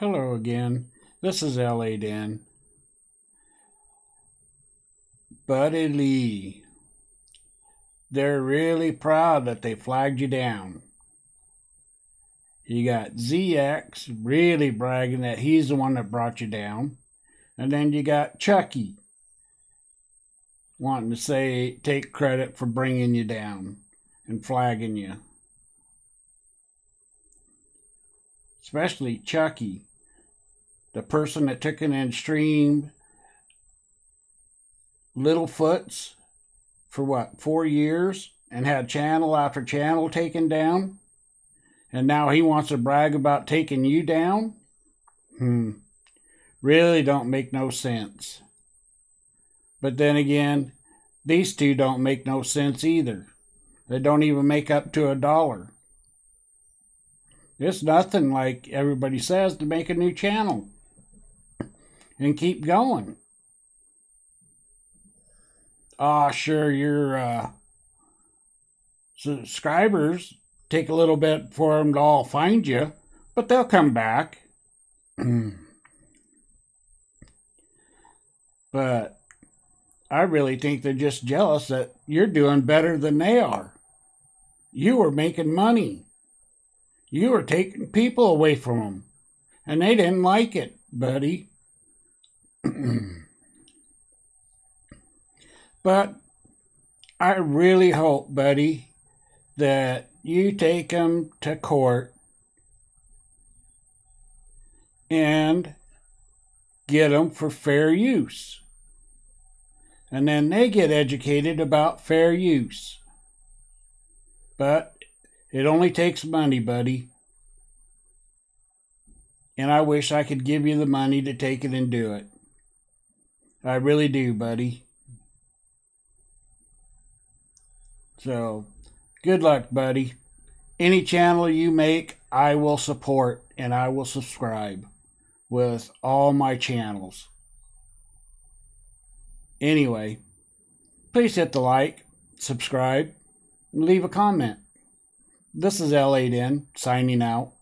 Hello again. This is L8N. Buddy Lee. They're really proud that they flagged you down. You got ZX really bragging that he's the one that brought you down. And then you got Chucky wanting to say, take credit for bringing you down and flagging you. Especially Chucky, the person that took an and streamed Littlefoots for what, four years and had channel after channel taken down? And now he wants to brag about taking you down? Hmm. Really don't make no sense. But then again, these two don't make no sense either. They don't even make up to a dollar. It's nothing like everybody says to make a new channel and keep going. Ah, sure, your uh, subscribers take a little bit for them to all find you, but they'll come back. but I really think they're just jealous that you're doing better than they are. You were making money. You were taking people away from them, and they didn't like it, buddy. but I really hope, buddy, that you take them to court and get them for fair use and then they get educated about fair use. But it only takes money, buddy. And I wish I could give you the money to take it and do it. I really do, buddy. So, good luck, buddy. Any channel you make, I will support and I will subscribe with all my channels. Anyway, please hit the like, subscribe, and leave a comment. This is L8N signing out.